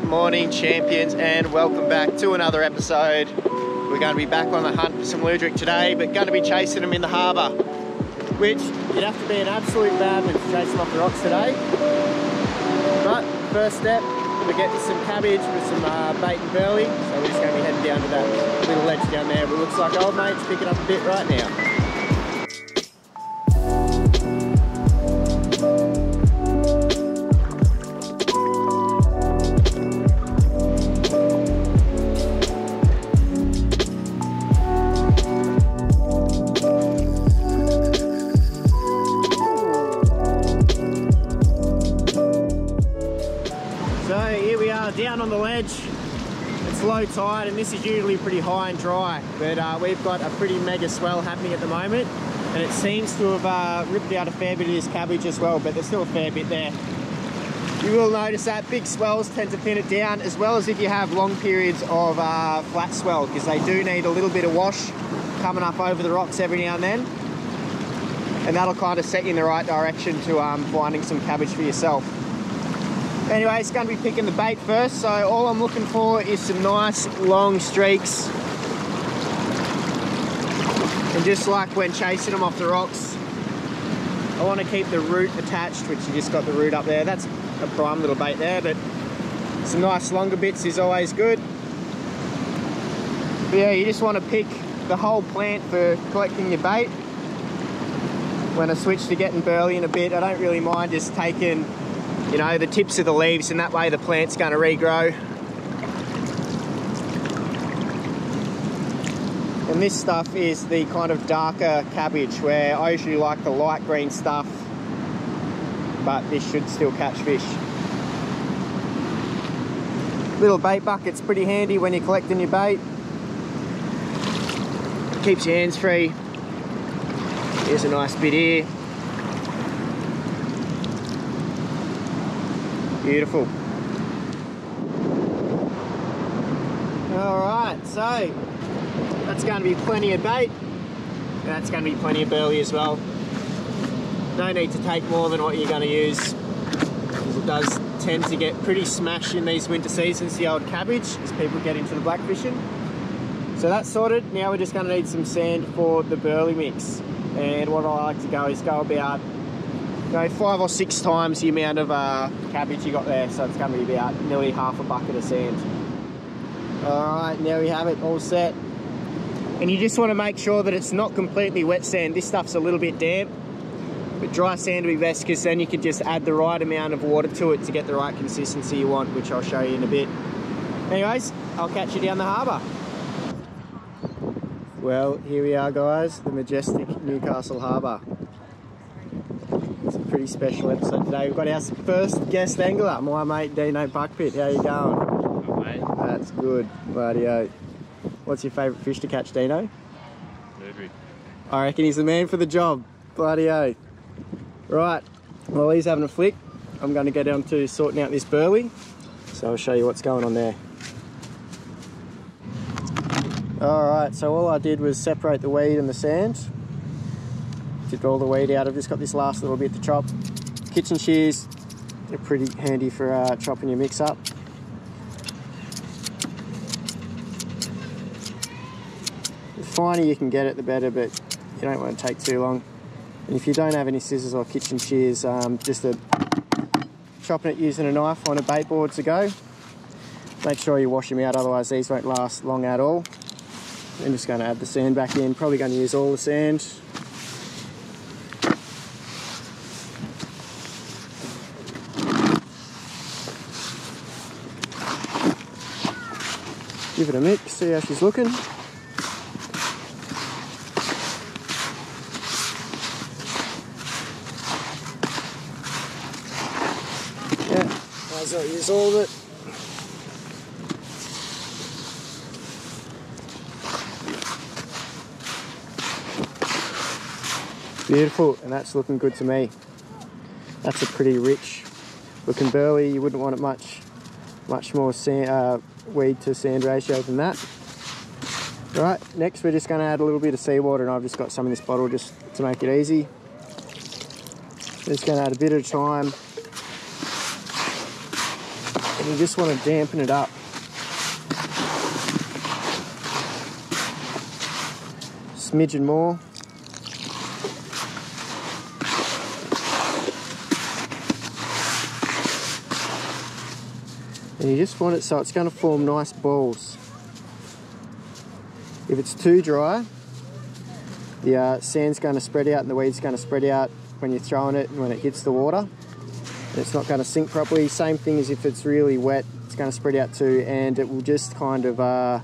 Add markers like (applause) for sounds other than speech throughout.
Good morning, champions, and welcome back to another episode. We're going to be back on the hunt for some luderick today, but going to be chasing them in the harbour, which you'd have to be an absolute madman to chase them off the rocks today. But first step, we're getting some cabbage with some uh, bait and burley, so we're just going to be heading down to that little ledge down there. But it looks like old mate's picking up a bit right now. Is usually pretty high and dry, but uh, we've got a pretty mega swell happening at the moment and it seems to have uh, ripped out a fair bit of this cabbage as well, but there's still a fair bit there. You will notice that big swells tend to thin it down as well as if you have long periods of uh, flat swell because they do need a little bit of wash coming up over the rocks every now and then and that'll kind of set you in the right direction to um, finding some cabbage for yourself. Anyway, it's going to be picking the bait first, so all I'm looking for is some nice long streaks. And just like when chasing them off the rocks, I want to keep the root attached, which you just got the root up there. That's a prime little bait there, but some nice longer bits is always good. But yeah, you just want to pick the whole plant for collecting your bait. When I switch to getting burley in a bit, I don't really mind just taking you know, the tips of the leaves and that way the plant's going to regrow. And this stuff is the kind of darker cabbage where I usually like the light green stuff, but this should still catch fish. Little bait bucket's pretty handy when you're collecting your bait. Keeps your hands free. Here's a nice bit here. Beautiful. All right, so that's going to be plenty of bait. That's going to be plenty of burley as well. No need to take more than what you're going to use because it does tend to get pretty smashed in these winter seasons, the old cabbage, as people get into the black fishing. So that's sorted. Now we're just going to need some sand for the burley mix. And what I like to go is go about you know, five or six times the amount of uh, cabbage you got there. So it's going to be about nearly half a bucket of sand. All right, now we have it all set. And you just want to make sure that it's not completely wet sand. This stuff's a little bit damp, but dry sand will be best because then you can just add the right amount of water to it to get the right consistency you want, which I'll show you in a bit. Anyways, I'll catch you down the harbour. Well, here we are guys, the majestic Newcastle Harbour pretty special episode today. We've got our first guest angler, my mate Deano Buckpit. How you going? Good, mate. That's good, bloody What's your favourite fish to catch, Deano? Luderick. I reckon he's the man for the job. Bloody. Right, while he's having a flick, I'm going to go down to sorting out this burley. So I'll show you what's going on there. Alright, so all I did was separate the weed and the sand did all the weed out. I've just got this last little bit to chop. Kitchen shears, they're pretty handy for uh, chopping your mix up. The finer you can get it, the better, but you don't want to take too long. And if you don't have any scissors or kitchen shears, um, just a, chopping it using a knife on a bait board to go. Make sure you wash them out, otherwise these won't last long at all. I'm just going to add the sand back in. Probably going to use all the sand. Give it a mix, see how she's looking. Yeah, might as use all of it. Beautiful, and that's looking good to me. That's a pretty rich looking burley. You wouldn't want it much, much more sand, uh, weed to sand ratio than that. Right, next we're just going to add a little bit of seawater and I've just got some in this bottle just to make it easy. Just going to add a bit of time. And you just want to dampen it up. Smidgen more. And you just want it so it's going to form nice balls. If it's too dry, the uh, sand's going to spread out and the weed's going to spread out when you're throwing it and when it hits the water. It's not going to sink properly. Same thing as if it's really wet, it's going to spread out too and it will just kind of uh,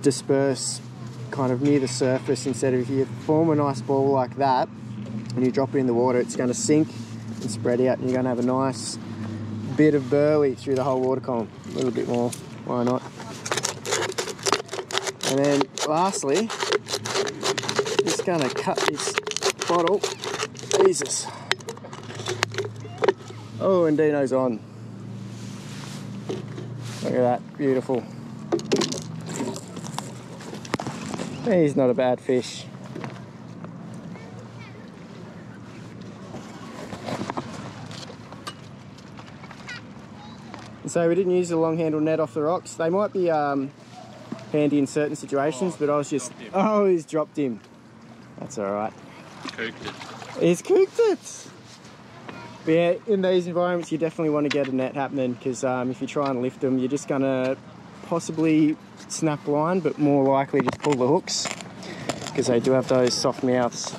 disperse kind of near the surface instead of if you form a nice ball like that and you drop it in the water, it's going to sink and spread out and you're going to have a nice bit of burley through the whole water column. A little bit more, why not? And then lastly, just gonna cut this bottle. Jesus. Oh, and Deano's on. Look at that, beautiful. He's not a bad fish. So we didn't use the long handle net off the rocks. They might be um, handy in certain situations, but I was just, oh, he's dropped him. That's all right. Cooked it. He's cooked it. But yeah, in these environments, you definitely want to get a net happening because um, if you try and lift them, you're just going to possibly snap line, but more likely just pull the hooks because they do have those soft mouths.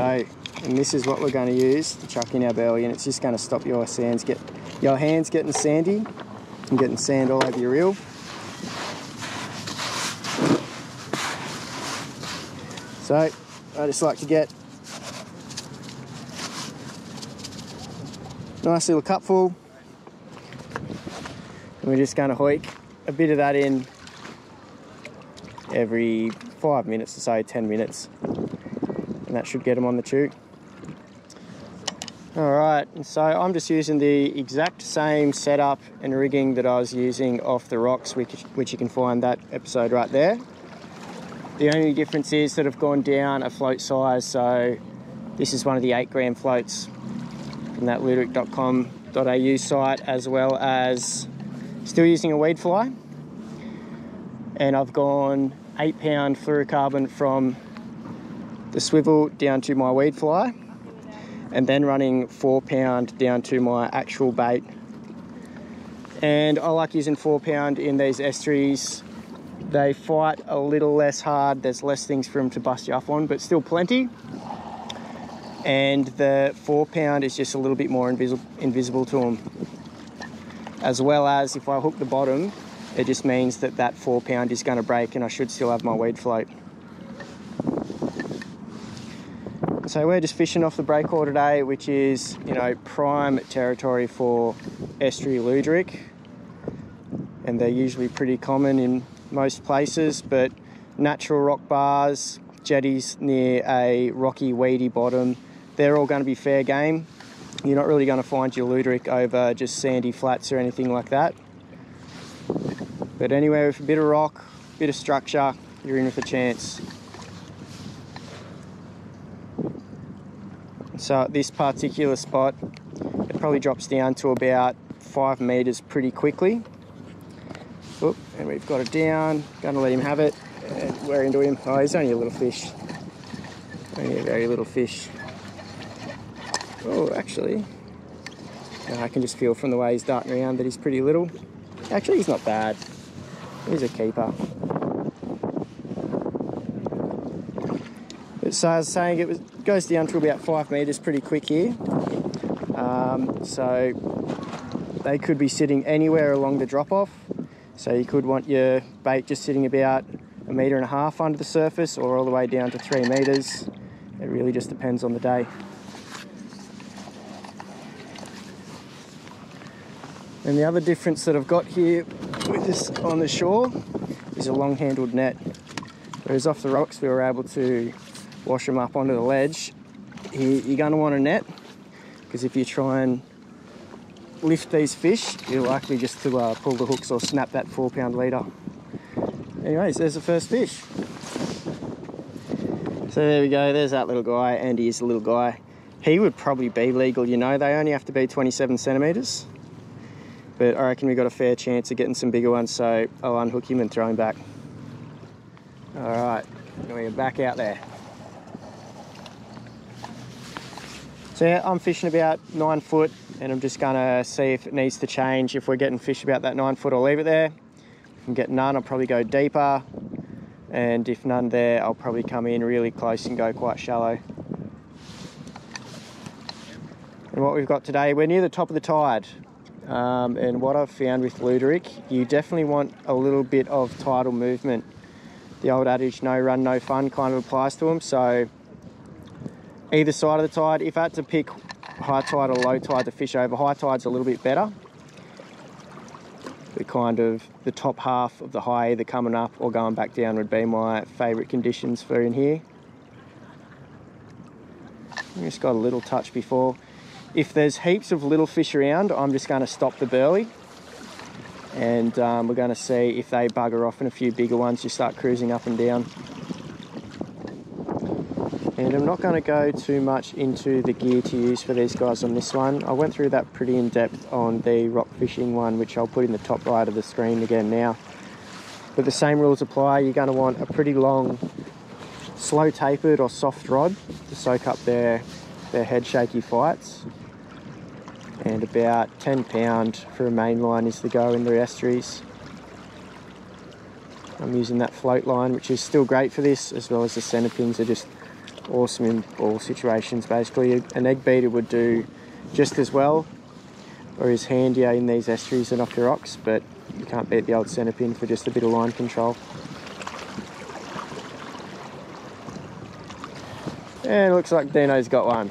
So, and this is what we're going to use to chuck in our burley, and it's just going to stop your sands get your hands getting sandy and getting sand all over your reel. So, I just like to get nice little cupful, and we're just going to hoik a bit of that in every five minutes or so, 10 minutes and that should get them on the tube. All right, and so I'm just using the exact same setup and rigging that I was using off the rocks, which, which you can find that episode right there. The only difference is that I've gone down a float size, so this is one of the 8 gram floats from that luderick.com.au site, as well as still using a weed fly. And I've gone 8 pound fluorocarbon from the swivel down to my weed fly and then running four pound down to my actual bait. And I like using four pound in these estuaries. They fight a little less hard. There's less things for them to bust you up on, but still plenty. And the four pound is just a little bit more invisible, invisible to them. As well as if I hook the bottom, it just means that that four pound is going to break and I should still have my weed float. So we're just fishing off the breakwater today, which is, you know, prime territory for estuary luderick. And they're usually pretty common in most places, but natural rock bars, jetties near a rocky, weedy bottom, they're all going to be fair game. You're not really going to find your luderick over just sandy flats or anything like that. But anywhere with a bit of rock, a bit of structure, you're in with a chance. So at this particular spot, it probably drops down to about five meters pretty quickly. Oop, and we've got it down, gonna let him have it. And we're into him. Oh, he's only a little fish. Only a very little fish. Oh, actually, uh, I can just feel from the way he's darting around that he's pretty little. Actually, he's not bad. He's a keeper. So I was saying it was, goes down to about five metres pretty quick here. Um, so they could be sitting anywhere along the drop off. So you could want your bait just sitting about a metre and a half under the surface or all the way down to three metres. It really just depends on the day. And the other difference that I've got here with this on the shore is a long handled net. Whereas off the rocks we were able to wash them up onto the ledge, you're going to want a net because if you try and lift these fish, you're likely just to uh, pull the hooks or snap that four pound leader. Anyways, there's the first fish. So there we go, there's that little guy, and he is a little guy. He would probably be legal, you know, they only have to be 27 centimetres. But I reckon we've got a fair chance of getting some bigger ones, so I'll unhook him and throw him back. All right, we're back out there. So I'm fishing about nine foot and I'm just gonna see if it needs to change. If we're getting fish about that nine foot, I'll leave it there. If I'm getting none, I'll probably go deeper. And if none there, I'll probably come in really close and go quite shallow. And what we've got today, we're near the top of the tide. Um, and what I've found with Luderick, you definitely want a little bit of tidal movement. The old adage, no run, no fun kind of applies to them. So either side of the tide. If I had to pick high tide or low tide to fish over, high tide's a little bit better. The kind of the top half of the high either coming up or going back down would be my favourite conditions for in here. I just got a little touch before. If there's heaps of little fish around, I'm just going to stop the burley and um, we're going to see if they bugger off and a few bigger ones just start cruising up and down. And I'm not going to go too much into the gear to use for these guys on this one. I went through that pretty in depth on the rock fishing one, which I'll put in the top right of the screen again now. But the same rules apply. You're going to want a pretty long, slow tapered or soft rod to soak up their, their head shaky fights. And about 10 pound for a main line is the go in the estuaries. I'm using that float line, which is still great for this, as well as the center pins are just awesome in all situations basically. An egg beater would do just as well or is handier in these estuaries than off your rocks but you can't beat the old centre pin for just a bit of line control. And it looks like Deano's got one.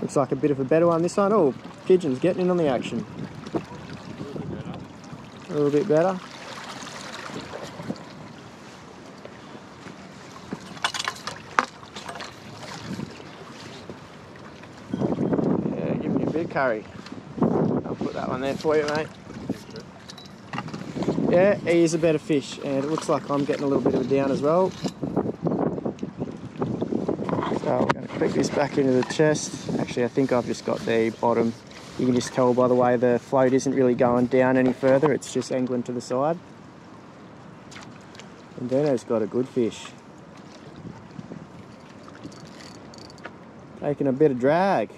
Looks like a bit of a better one this one. Oh, pigeon's getting in on the action a little bit better. Yeah, give me a bit of curry. I'll put that one there for you, mate. Yeah, he is a better fish, and it looks like I'm getting a little bit of a down as well. So I'm going to click this back into the chest. Actually, I think I've just got the bottom you can just tell by the way the float isn't really going down any further, it's just angling to the side. And Deano's got a good fish. Taking a bit of drag.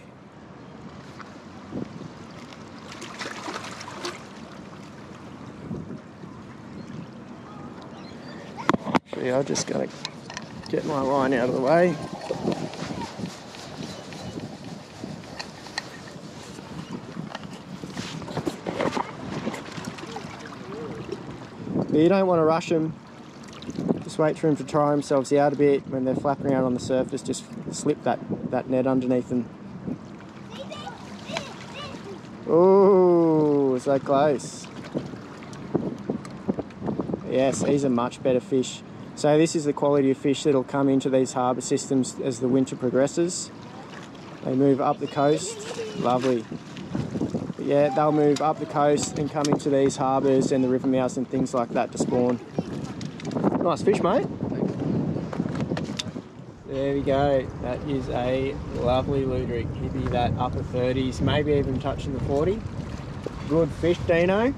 Actually, I'm just to get my line out of the way. But you don't want to rush them. Just wait for them to try themselves out a bit. When they're flapping around on the surface, just slip that, that net underneath them. Oh, so close. Yes, these are much better fish. So this is the quality of fish that'll come into these harbour systems as the winter progresses. They move up the coast. Lovely yeah, they'll move up the coast and come into these harbours and the river mouths and things like that to spawn. Nice fish, mate. There we go. That is a lovely luderick. He'd be that upper 30s, maybe even touching the 40. Good fish, Deano.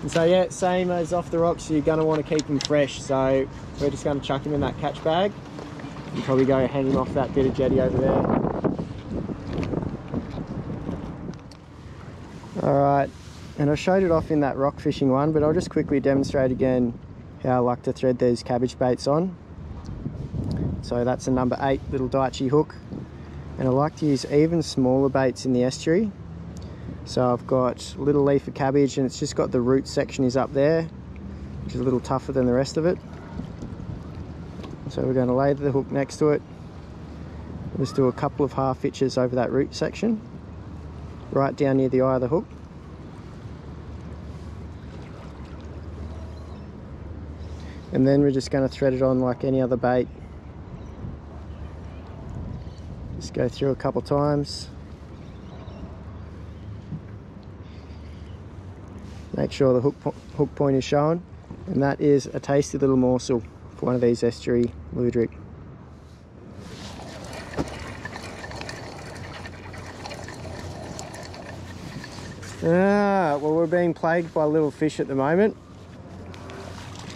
And so yeah, same as off the rocks, you're gonna want to keep them fresh. So we're just gonna chuck him in that catch bag and probably go hang him off that bit of jetty over there. Alright, and I showed it off in that rock fishing one, but I'll just quickly demonstrate again how I like to thread these cabbage baits on. So that's a number 8 little Daiichi hook. And I like to use even smaller baits in the estuary. So I've got little leaf of cabbage and it's just got the root section is up there, which is a little tougher than the rest of it. So we're going to lay the hook next to it. Just do a couple of half hitches over that root section, right down near the eye of the hook. and then we're just going to thread it on like any other bait. Just go through a couple times. Make sure the hook, po hook point is shown. And that is a tasty little morsel for one of these estuary luderick. Ah well we're being plagued by little fish at the moment.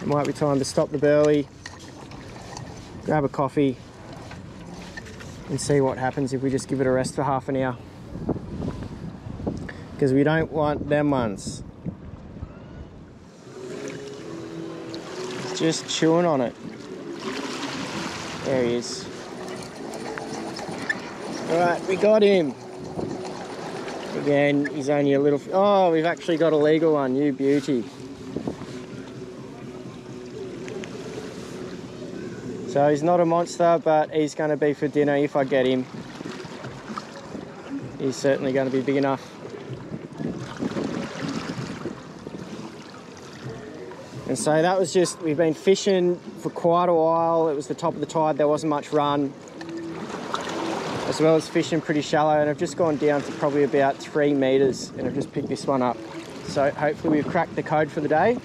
It might be time to stop the burley, grab a coffee and see what happens if we just give it a rest for half an hour. Because we don't want them ones. Just chewing on it. There he is. All right, we got him. Again, he's only a little... Oh, we've actually got a legal one, you beauty. So he's not a monster, but he's going to be for dinner if I get him. He's certainly going to be big enough. And so that was just, we've been fishing for quite a while. It was the top of the tide, there wasn't much run. As well as fishing pretty shallow, and I've just gone down to probably about three meters, and I've just picked this one up. So hopefully we've cracked the code for the day.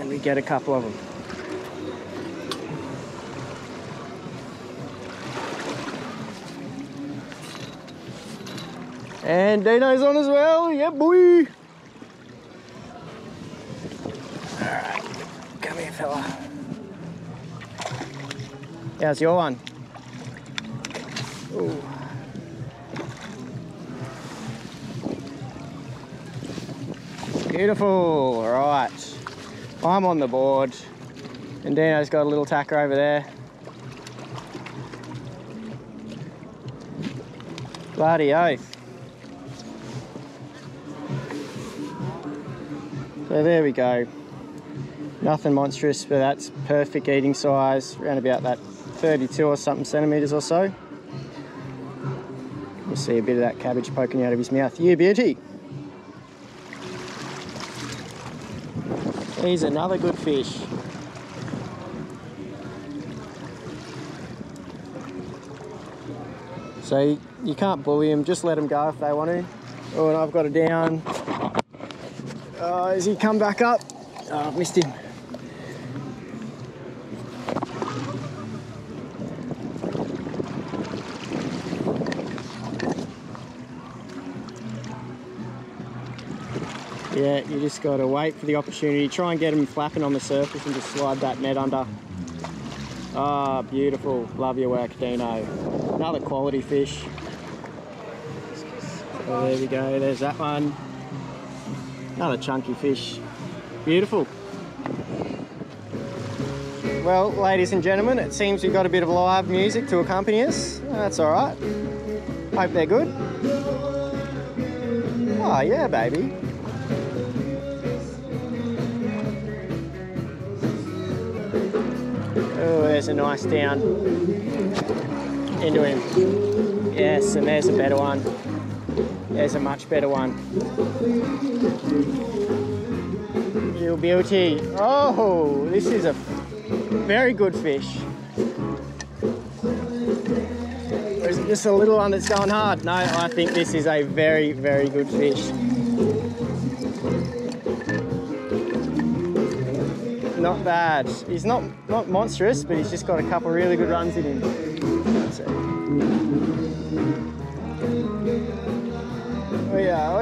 And we get a couple of them. And Deano's on as well. Yeah, boy. All right, come here, fella. How's your one? Ooh. Beautiful. All right. I'm on the board. And Dino's got a little tacker over there. Bloody oath. So there we go. Nothing monstrous, but that's perfect eating size, around about that 32 or something centimetres or so. You'll see a bit of that cabbage poking out of his mouth. You beauty! He's another good fish. So you can't bully them, just let them go if they want to. Oh, and I've got it down. Uh, has he come back up? Oh, I've missed him. Yeah, you just got to wait for the opportunity. Try and get them flapping on the surface and just slide that net under. Ah, oh, beautiful. Love your work, Deano. Another quality fish. So there we go. There's that one. Another chunky fish. Beautiful. Well, ladies and gentlemen, it seems we've got a bit of live music to accompany us. That's all right. Hope they're good. Oh, yeah, baby. Oh, there's a nice down into him. Yes, and there's a better one. There's a much better one. You beauty. Oh, this is a very good fish. There's just a little one that's going hard. No, I think this is a very, very good fish. Not bad. He's not not monstrous, but he's just got a couple really good runs in him. It. Oh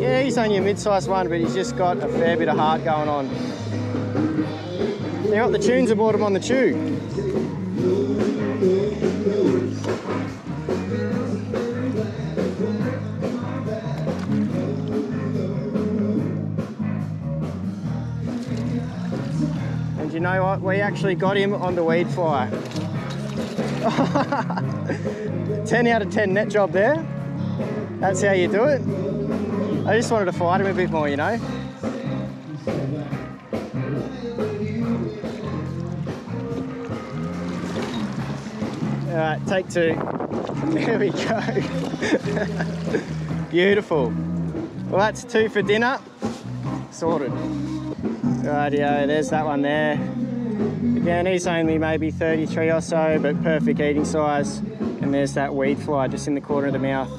yeah, he's only a mid-sized one, but he's just got a fair bit of heart going on. Got the tunes aboard him on the chew. And you know what? We actually got him on the weed fly. (laughs) 10 out of 10 net job there. That's how you do it. I just wanted to fight him a bit more, you know. All right, take two. (laughs) There we go. (laughs) Beautiful. Well, that's two for dinner. Sorted. Rightio, there's that one there. Again, he's only maybe 33 or so, but perfect eating size. And there's that weed fly just in the corner of the mouth.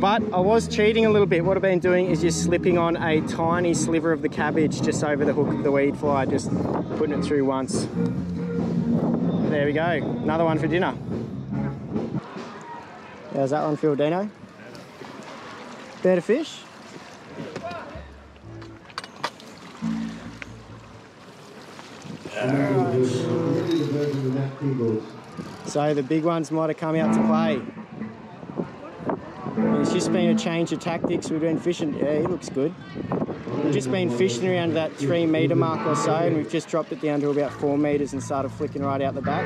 But I was cheating a little bit. What I've been doing is just slipping on a tiny sliver of the cabbage just over the hook of the weed fly, just putting it through once. There we go, another one for dinner. How's that one feel, Deano? Better fish? So the big ones might have come out to play. It's just been a change of tactics. We've been fishing. Yeah, he looks good. We've just been fishing around that three metre mark or so, and we've just dropped it down to about four metres and started flicking right out the back.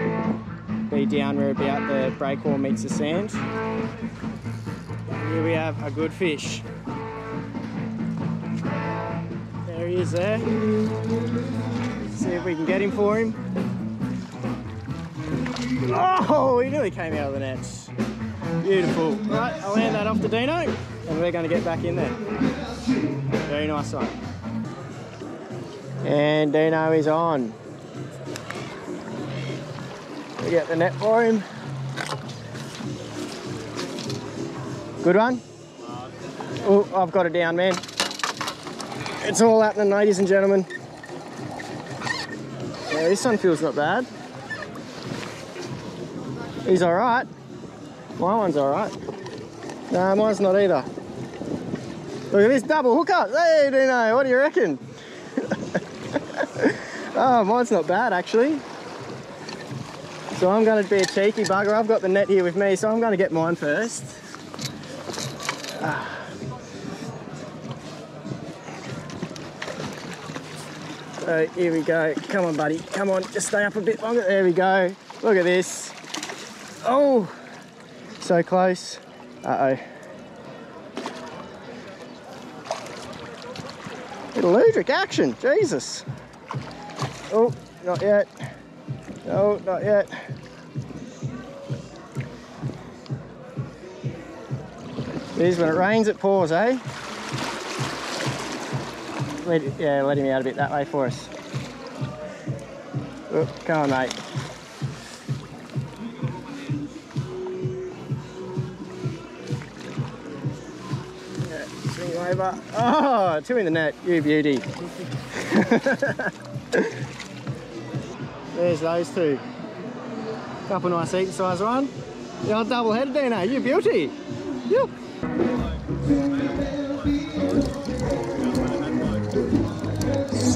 Be down where about the breakwall meets the sand. Here we have a good fish. There he is there. If we can get him for him. Oh, he nearly came out of the nets. Beautiful. Right, I'll hand that off to Deano and we're going to get back in there. Very nice one. And Deano is on. We get the net for him. Good one? Oh, I've got it down, man. It's all happening, ladies and gentlemen. Yeah, this one feels not bad. He's all right. My one's all right. Nah, mine's not either. Look at this double hookup. Hey, Deano, what do you reckon? (laughs) oh, mine's not bad, actually. So I'm going to be a cheeky bugger. I've got the net here with me, so I'm going to get mine first. Ah. So here we go. Come on, buddy. Come on, just stay up a bit longer. There we go. Look at this. Oh, so close. Uh-oh. Little luderick action, Jesus. Oh, not yet. No, not yet. This when it rains, it pours, eh? Yeah, let him out a bit that way for us. Oh, come on, mate. Swing over. Oh, two in the net. You beauty. (laughs) There's those two. Couple nice eating size one. Old double headed Deano, you beauty. Yep.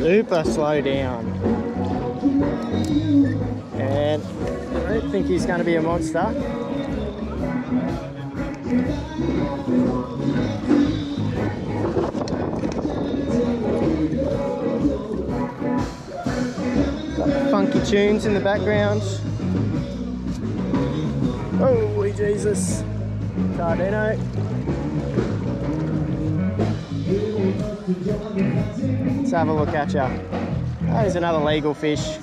Super slow down. And I don't think he's going to be a monster. Funky tunes in the background. Holy Jesus. Cardeno. Let's have a look at ya. There's another legal fish.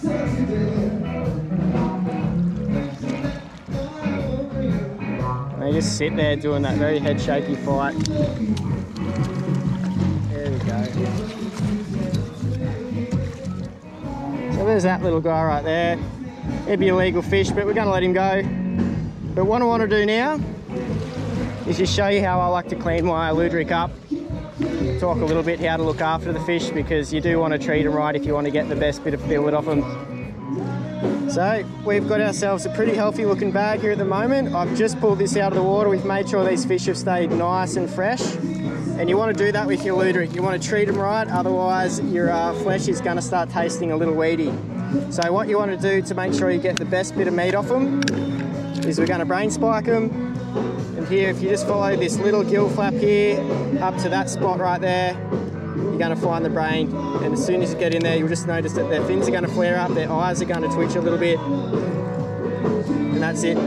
They just sit there doing that very head shaky fight. There we go. So there's that little guy right there. It'd be a legal fish, but we're gonna let him go. But what I want to do now is just show you how I like to clean my luderick up. Talk a little bit how to look after the fish because you do want to treat them right if you want to get the best bit of fillet off them. So we've got ourselves a pretty healthy looking bag here at the moment. I've just pulled this out of the water. We've made sure these fish have stayed nice and fresh. And you want to do that with your luderick. You want to treat them right, otherwise your uh, flesh is going to start tasting a little weedy. So what you want to do to make sure you get the best bit of meat off them is we're going to brain spike them. Here, if you just follow this little gill flap here, up to that spot right there, you're going to find the brain. And as soon as you get in there, you'll just notice that their fins are going to flare up, their eyes are going to twitch a little bit. And that's it,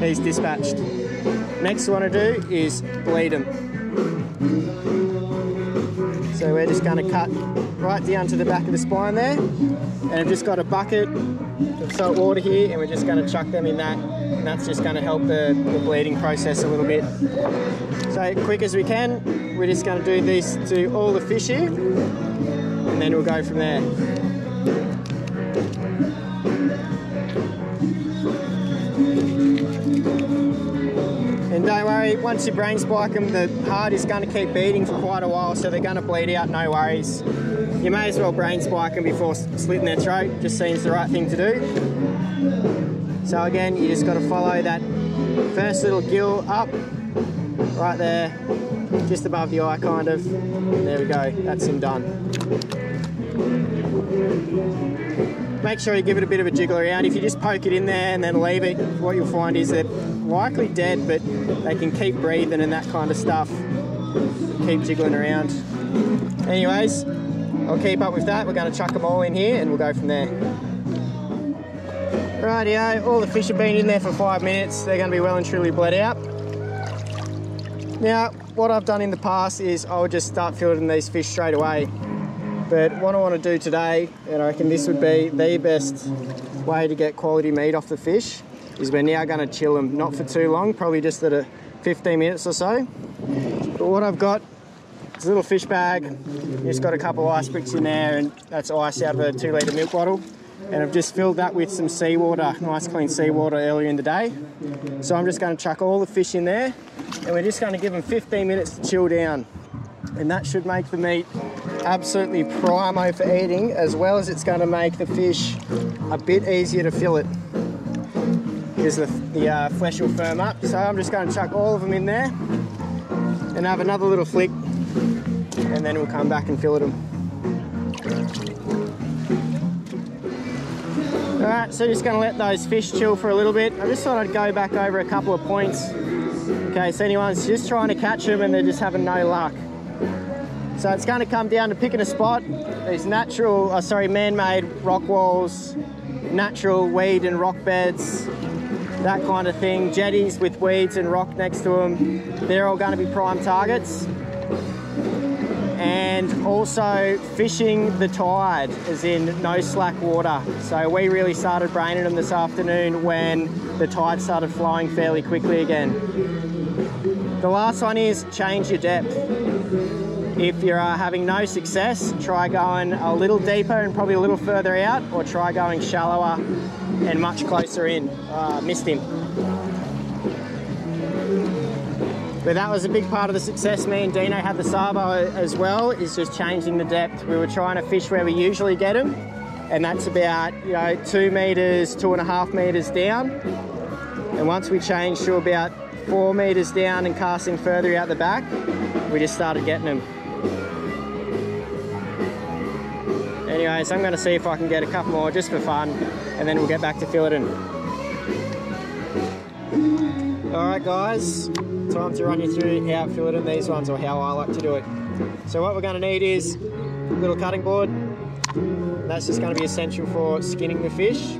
he's dispatched. Next we want to do is bleed them. So we're just going to cut right down to the back of the spine there. And I've just got a bucket of salt water here and we're just going to chuck them in that. And that's just going to help the, the bleeding process a little bit. So quick as we can, we're just going to do this to all the fish here. And then we'll go from there. Worry, eh, once you brain spike them, the heart is going to keep beating for quite a while, so they're going to bleed out, no worries. You may as well brain spike them before slitting their throat, just seems the right thing to do. So again, you just got to follow that first little gill up, right there, just above the eye kind of. There we go, that's him done. Make sure you give it a bit of a jiggle around. If you just poke it in there and then leave it, what you'll find is they're likely dead, but they can keep breathing and that kind of stuff. Keep jiggling around. Anyways, I'll keep up with that. We're going to chuck them all in here and we'll go from there. Rightio, all the fish have been in there for five minutes. They're going to be well and truly bled out. Now, what I've done in the past is I'll just start filleting these fish straight away. But what I want to do today, and I reckon this would be the best way to get quality meat off the fish, is we're now going to chill them, not for too long, probably just at a 15 minutes or so. But what I've got is a little fish bag, it's got a couple of ice bricks in there, and that's ice out of a two litre milk bottle. And I've just filled that with some seawater, nice clean seawater earlier in the day. So I'm just going to chuck all the fish in there, and we're just going to give them 15 minutes to chill down. And that should make the meat absolutely primo for eating, as well as it's going to make the fish a bit easier to fillet because the, the uh, flesh will firm up. So I'm just going to chuck all of them in there and have another little flick and then we'll come back and fillet them. All right, so just gonna let those fish chill for a little bit. I just thought I'd go back over a couple of points in case anyone's just trying to catch them and they're just having no luck. So it's going to come down to picking a spot. These natural, oh sorry, man-made rock walls, natural weed and rock beds, that kind of thing. Jetties with weeds and rock next to them. They're all going to be prime targets. And also fishing the tide, as in no slack water. So we really started braining them this afternoon when the tide started flowing fairly quickly again. The last one is change your depth. If you're uh, having no success, try going a little deeper and probably a little further out, or try going shallower and much closer in. Uh, missed him. But that was a big part of the success me and Deano had the Sabo as well, is just changing the depth. We were trying to fish where we usually get them, and that's about, you know, two meters, two and a half meters down. And once we changed to about four meters down and casting further out the back, we just started getting them. Anyways, I'm gonna see if I can get a couple more just for fun and then we'll get back to filleting. Alright guys, time to run you through how filleting these ones or how I like to do it. So what we're gonna need is a little cutting board. That's just gonna be essential for skinning the fish.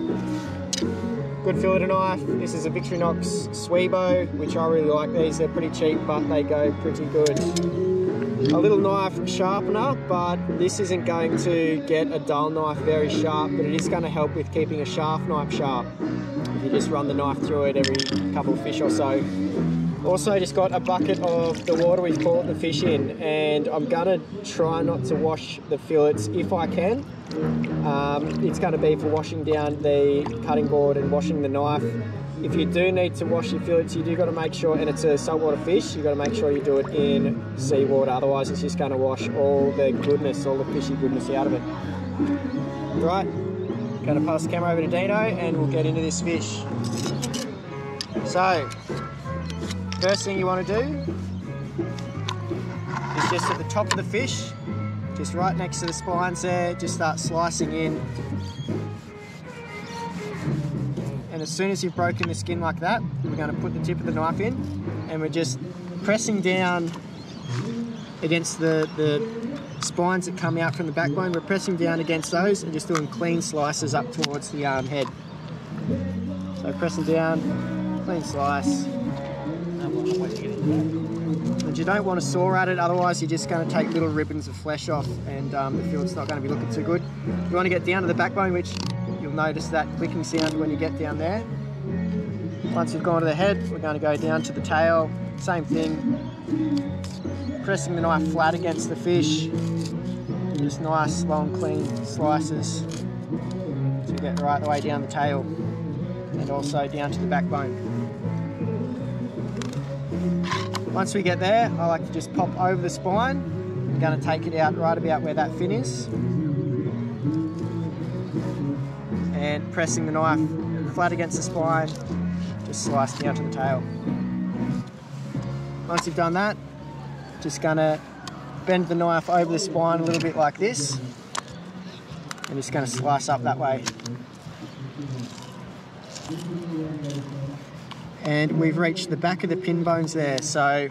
Good fillet knife. This is a Victorinox Swibo, which I really like these. They're pretty cheap, but they go pretty good a little knife sharpener, but this isn't going to get a dull knife very sharp, but it is going to help with keeping a sharp knife sharp. If you just run the knife through it every couple of fish or so. Also just got a bucket of the water we've caught the fish in and I'm gonna try not to wash the fillets if I can. Um, it's gonna be for washing down the cutting board and washing the knife if you do need to wash your fillets, you do got to make sure, and it's a saltwater fish, you got to make sure you do it in seawater. Otherwise, it's just going to wash all the goodness, all the fishy goodness out of it. Right, going to pass the camera over to Deano, and we'll get into this fish. So, first thing you want to do is just at the top of the fish, just right next to the spines there, just start slicing in as soon as you've broken the skin like that, we're going to put the tip of the knife in and we're just pressing down against the, the spines that come out from the backbone. We're pressing down against those and just doing clean slices up towards the arm head. So pressing down, clean slice. And you don't want to saw at it, otherwise you're just going to take little ribbons of flesh off and um, the fillet's not going to be looking too good. You want to get down to the backbone, which notice that clicking sound when you get down there. Once you've gone to the head, we're going to go down to the tail. Same thing. Pressing the knife flat against the fish. Just nice, long, clean slices to get right the way down the tail and also down to the backbone. Once we get there, I like to just pop over the spine. I'm going to take it out right about where that fin is. Pressing the knife flat against the spine, just slice down to the tail. Once you've done that, just to bend the knife over the spine a little bit like this. And just to slice up that way. and we've reached the back of the pin bones there. So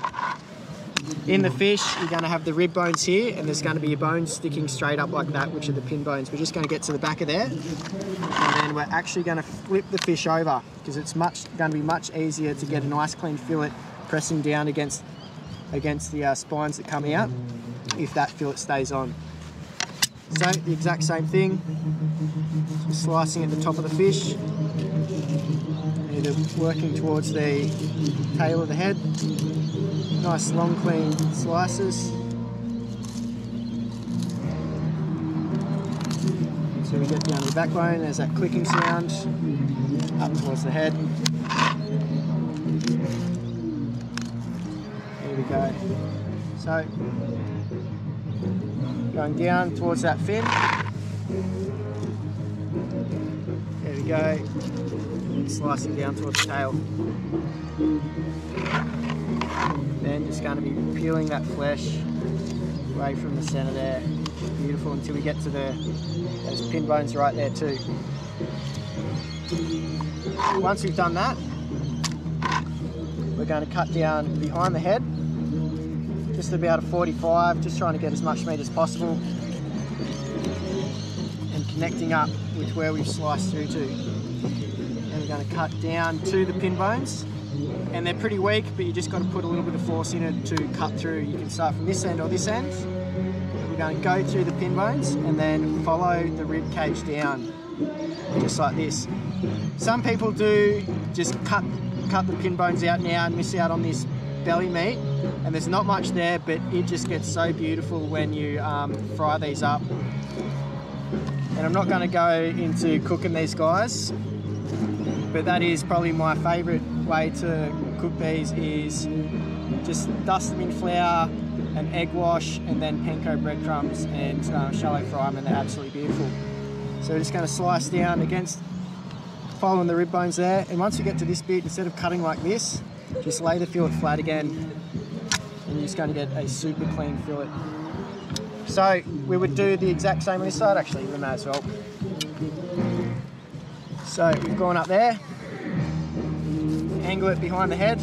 in the fish, you're going to have the rib bones here, and there's going to be your bones sticking straight up like that, which are the pin bones. We're just going to get to the back of there, and then we're actually going to flip the fish over because it's much going to be much easier to get a nice clean fillet pressing down against against the uh, spines that come out if that fillet stays on. So the exact same thing, just slicing at the top of the fish, either working towards the tail of the head. Nice long clean slices. So we get down to the backbone, there's that clicking sound, up towards the head. There we go. So, going down towards that fin. There we go slicing down towards the tail. Then just going to be peeling that flesh away from the centre there. Beautiful until we get to the those pin bones right there too. Once we've done that, we're going to cut down behind the head, just about a 45, just trying to get as much meat as possible and connecting up with where we've sliced through to going to cut down to the pin bones. And they're pretty weak but you just got to put a little bit of force in it to cut through. You can start from this end or this end. We're going to go through the pin bones and then follow the rib cage down just like this. Some people do just cut cut the pin bones out now and miss out on this belly meat. And there's not much there but it just gets so beautiful when you um, fry these up. And I'm not going to go into cooking these guys but that is probably my favourite way to cook these is just dust them in flour and egg wash and then panko breadcrumbs and uh, shallow fry them and they're absolutely beautiful. So we're just going to slice down against following the rib bones there and once we get to this bit instead of cutting like this just lay the fillet flat again and you're just going to get a super clean fillet. So we would do the exact same on this side actually, we may as well. So we've gone up there, angle it behind the head,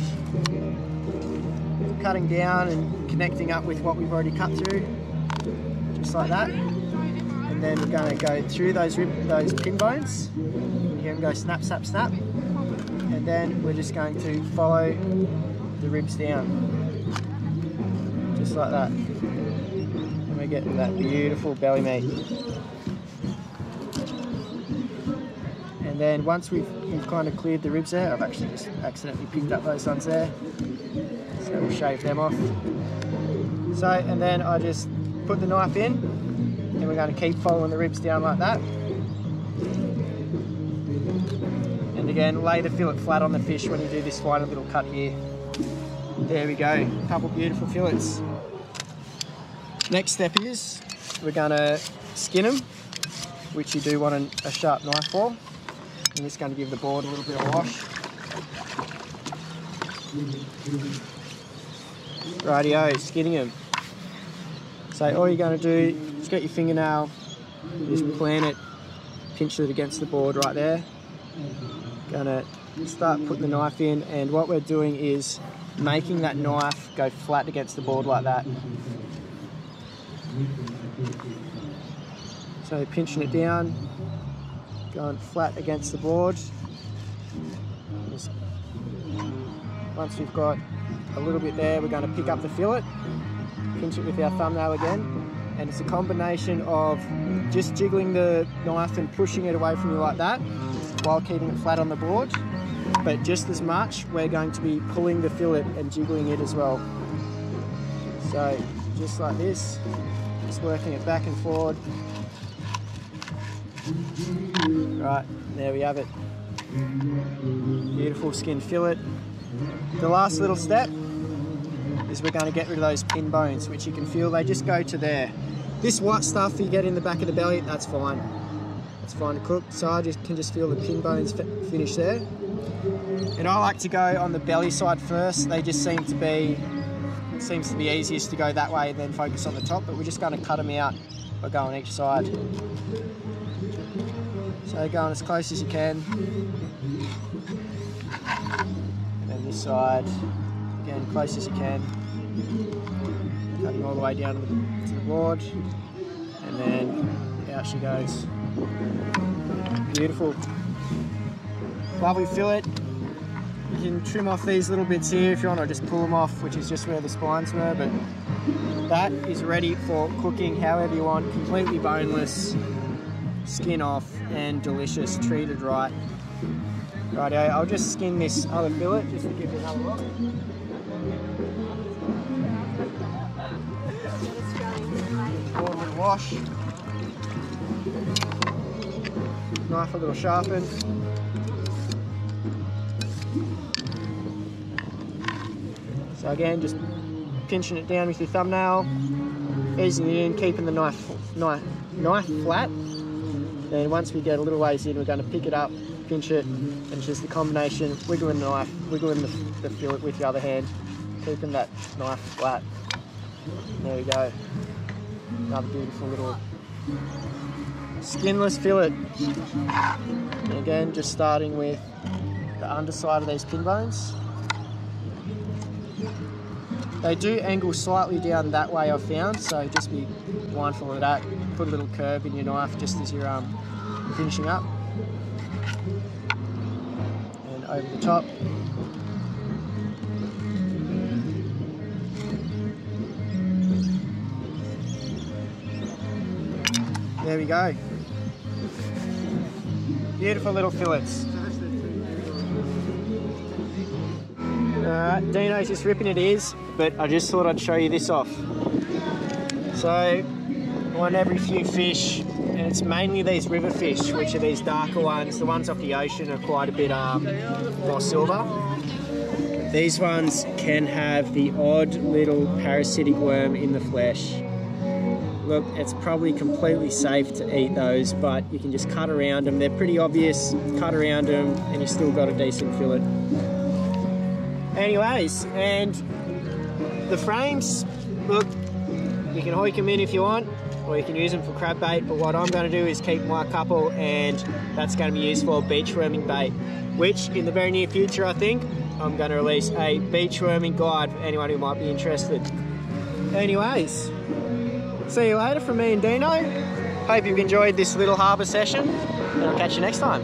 cutting down and connecting up with what we've already cut through, just like that. And then we're going to go through those rib, those pin bones. You hear them go snap, snap, snap. And then we're just going to follow the ribs down, just like that. And we're getting that beautiful belly meat. Then once we've, we've kind of cleared the ribs there, I've actually just accidentally picked up those ones there. So we'll shave them off. So, and then I just put the knife in and we're going to keep following the ribs down like that. And again, lay the fillet flat on the fish when you do this final little cut here. There we go, a couple beautiful fillets. Next step is we're going to skin them, which you do want a sharp knife for. I'm just going to give the board a little bit of wash. Rightio, skinning them. So all you're going to do is get your fingernail, just plant it, pinch it against the board right there. Going to start putting the knife in and what we're doing is making that knife go flat against the board like that. So pinching it down, going flat against the board. Just once we've got a little bit there, we're going to pick up the fillet, pinch it with our thumbnail again, and it's a combination of just jiggling the knife and pushing it away from you like that while keeping it flat on the board. But just as much, we're going to be pulling the fillet and jiggling it as well. So just like this, just working it back and forward Right, there we have it. Beautiful skin fillet. The last little step is we're going to get rid of those pin bones, which you can feel they just go to there. This white stuff you get in the back of the belly, that's fine. That's fine to cook. So I just can just feel the pin bones finish there. And I like to go on the belly side first. They just seem to be, seems to be easiest to go that way and then focus on the top, but we're just going to cut them out by going each side. So going as close as you can. And then this side, again, close as you can. Cutting all the way down to the, board. And then out she goes. Beautiful. Lovely fillet. You can trim off these little bits here if you want, or just pull them off, which is just where the spines were, but that is ready for cooking however you want, completely boneless, skin off, and delicious, treated right. Rightio, I'll just skin this other fillet just to give you another look. Wash. Knife a little sharpened. So again, just pinching it down with your thumbnail, easing it in, keeping the knife, knife, knife flat. Then once we get a little ways in, we're going to pick it up, pinch it, and just the combination, wiggling the knife, wiggling the, the fillet with the other hand, keeping that knife flat. There we go. Another beautiful little skinless fillet. And again, just starting with the underside of these pin bones. They do angle slightly down that way I've found, so just be mindful of that. Put a little curve in your knife just as you're um, finishing up. And over the top. There we go. Beautiful little fillets. Alright, Deano's just ripping it is, but I just thought I'd show you this off. So, one every few fish, it's mainly these river fish, which are these darker ones. The ones off the ocean are quite a bit um, more silver. These ones can have the odd little parasitic worm in the flesh. Look, it's probably completely safe to eat those, but you can just cut around them. They're pretty obvious, cut around them, and you've still got a decent fillet. Anyways, and the frames, look, you can hoik them in if you want, or you can use them for crab bait, but what I'm going to do is keep my couple, and that's going to be used for beach worming bait, which in the very near future, I think, I'm going to release a beach worming guide for anyone who might be interested. Anyways, see you later from me and Deano. Hope you've enjoyed this little harbour session, and I'll catch you next time.